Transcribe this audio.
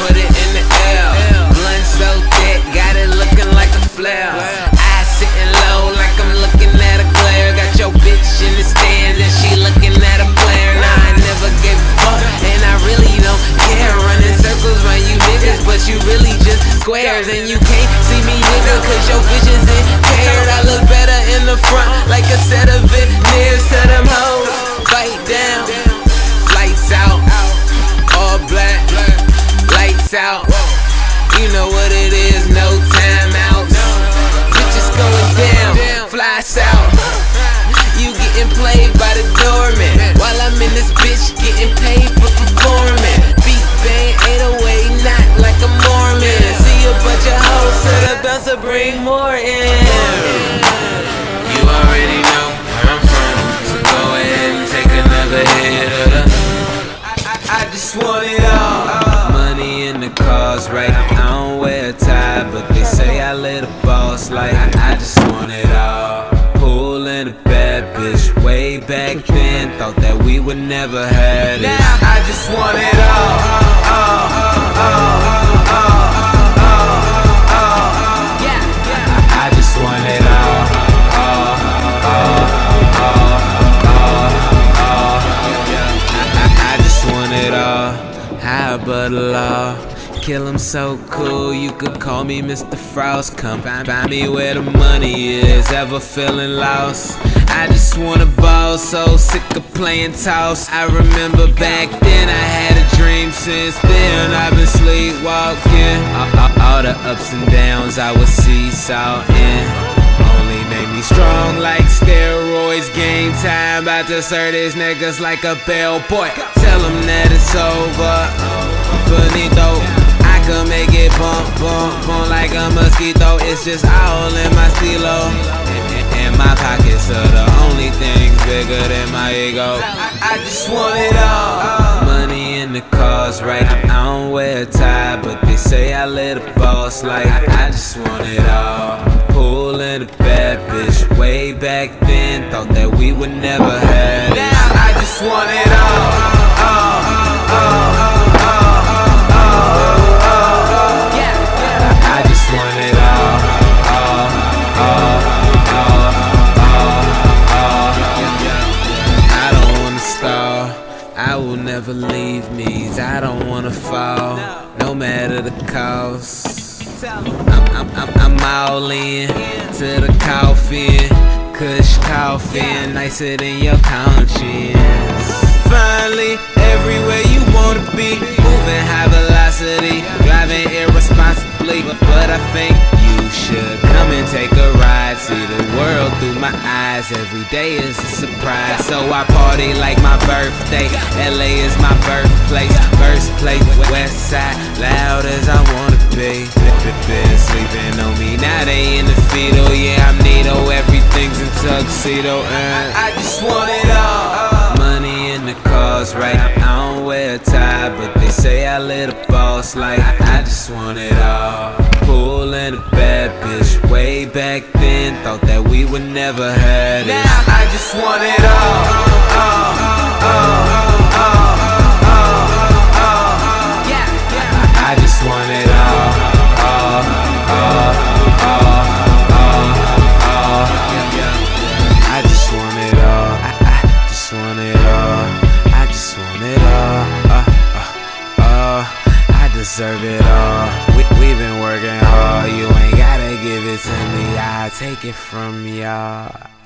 put it in the air. Blunt so thick, got it looking like a flare. Eyes sitting low like I'm looking at a glare. Got your bitch in the stand and she looking at a player. Now I never gave a fuck, and I really don't care. Running circles around you niggas, but you really just squares. And you can't see me, nigga, cause your vision's impaired. I look better in the front like a set of veneers to them hoes. Fight down. lights out. You know what it is, no timeouts. Bitches going down, fly south. You getting played by the doorman while I'm in this bitch getting paid for performing. Beat bang, 808, not like a Mormon. See a bunch of hoes, set up, bouncer, bring more in. high, but they say I let a boss Like I, just want it all. Pool and a bad bitch. Way back then, thought that we would never have it. Now I just want it all. Oh, oh, oh, but love Kill him so cool, you could call me Mr. Frost. Come find, me where the money is. Ever feeling lost? I just wanna ball, so sick of playing toss. I remember back then I had a dream since then. I've been sleepwalking. All, all, all the ups and downs I was seesawing. Only made me strong like steroids. Game time, about to serve these niggas like a bellboy. Tell them that it's over. Finito. I can make it bump, bump, bump like a mosquito. It's just all in my stilo. And, my pockets are the only things bigger than my ego. I, I just want it all. Money in the cars, right? I don't wear a tie, but they say I live a boss like I just want it all. And a bad bitch, way back then. Thought that we would never have it. I just want it all, I will never leave me. I don't wanna fall, no matter the cost. I'm, I'm, I'm, I'm all in to the coffin. Kush coffin, nicer than your conscience. Finally, everywhere you wanna be, moving high velocity, driving irresponsibly. But I think you should come and take a ride, see the world through my eyes. Every day is a surprise, so I party like my birthday. LA is my birthplace, first place, West Side, loud as I wanna be. Been sleeping on me, now they in the fetal. Oh, yeah, I'm Nito, everything's in tuxedo, and I just want it all. Money in the cars, right? I don't wear a tie, but they say I live a boss like I just want it all. And a bad bitch, way back then. Thought that we would never have it. Now I just want it all. all, all, all, take it from y'all.